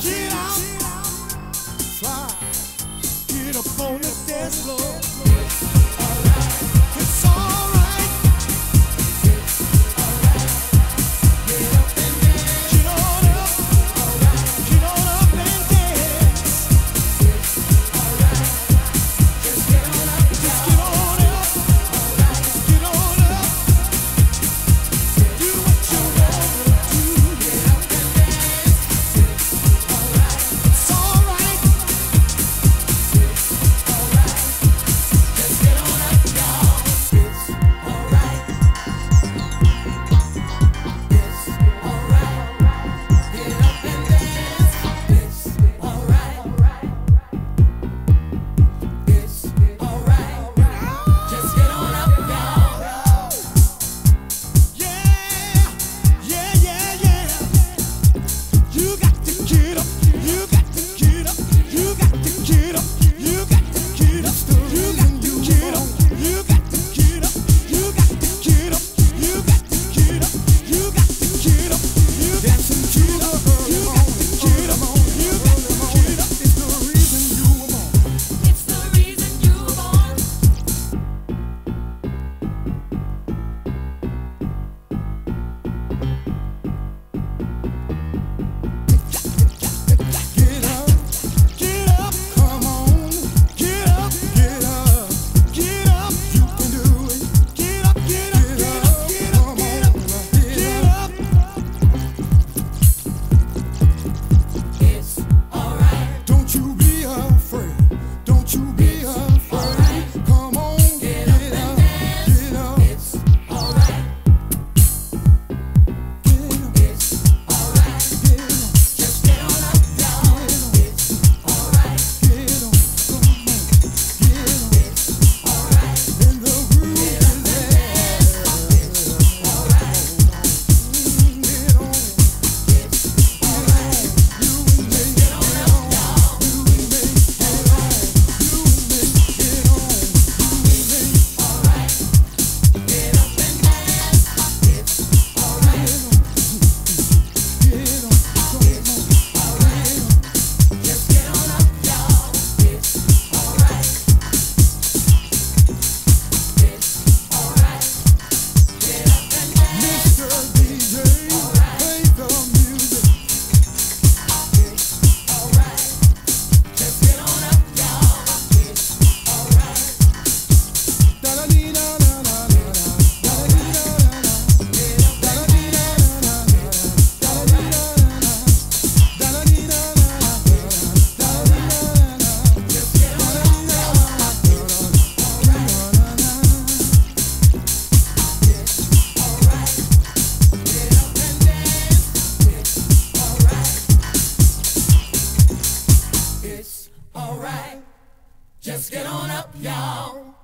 Get out, fly, get up on the dance floor. 要。